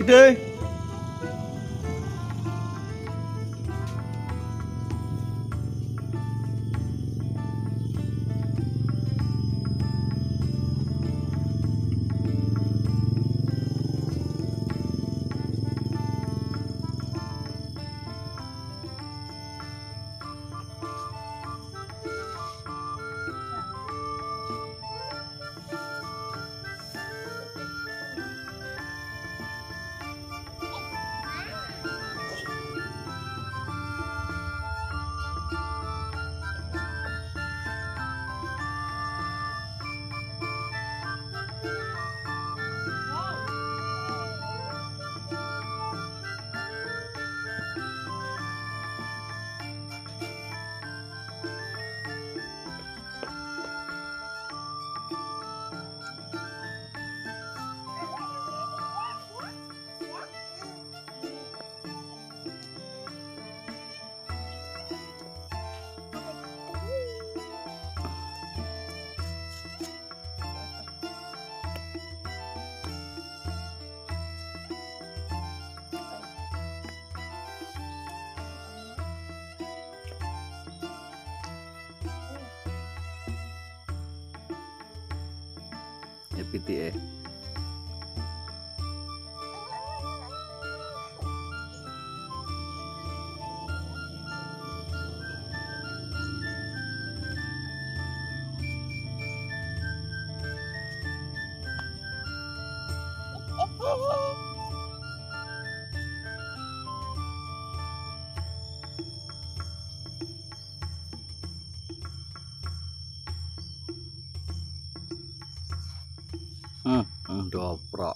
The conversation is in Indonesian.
Good day. Ya piti Hmm, hmm meme.